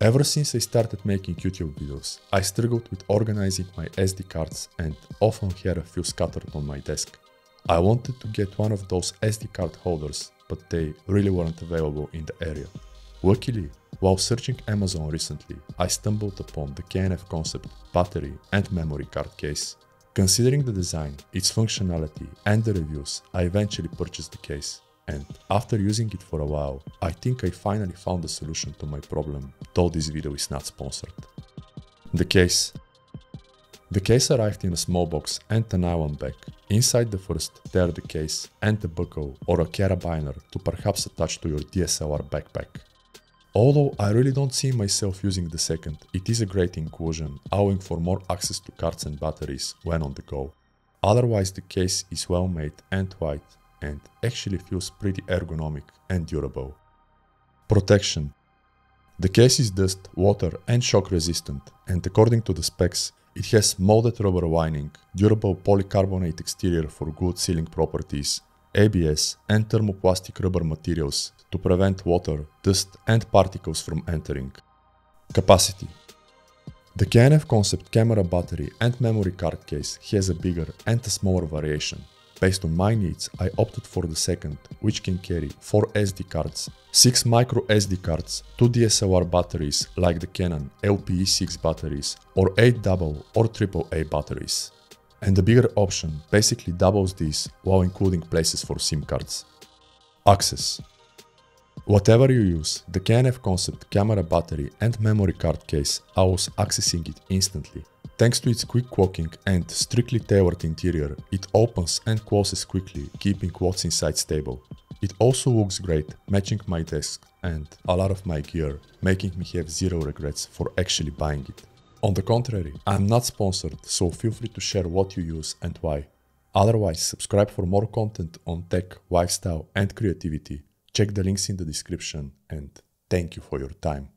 Ever since I started making YouTube videos, I struggled with organizing my SD cards and often had a few scattered on my desk. I wanted to get one of those SD card holders, but they really weren't available in the area. Luckily, while searching Amazon recently, I stumbled upon the K&F Concept battery and memory card case. Considering the design, its functionality and the reviews, I eventually purchased the case. And after using it for a while, I think I finally found a solution to my problem, though this video is not sponsored. The case. The case arrived in a small box and a nylon bag. Inside the first, there the case and the buckle or a carabiner to perhaps attach to your DSLR backpack. Although I really don't see myself using the second, it is a great inclusion, allowing for more access to cards and batteries when on the go. Otherwise the case is well made and white and actually feels pretty ergonomic and durable. Protection. The case is dust, water and shock resistant and according to the specs it has molded rubber lining, durable polycarbonate exterior for good sealing properties, ABS and thermoplastic rubber materials to prevent water, dust and particles from entering. Capacity The K&F Concept camera battery and memory card case has a bigger and a smaller variation. Based on my needs, I opted for the second, which can carry 4 SD cards, 6 micro SD cards, 2 DSLR batteries like the Canon LP-E6 batteries, or 8 double or AAA batteries. And the bigger option basically doubles this while including places for SIM cards. Access Whatever you use, the K&F Concept camera battery and memory card case allows accessing it instantly. Thanks to its quick locking and strictly tailored interior, it opens and closes quickly, keeping what's inside stable. It also looks great, matching my desk and a lot of my gear, making me have zero regrets for actually buying it. On the contrary, I'm not sponsored, so feel free to share what you use and why. Otherwise, subscribe for more content on tech, lifestyle and creativity Check the links in the description and thank you for your time.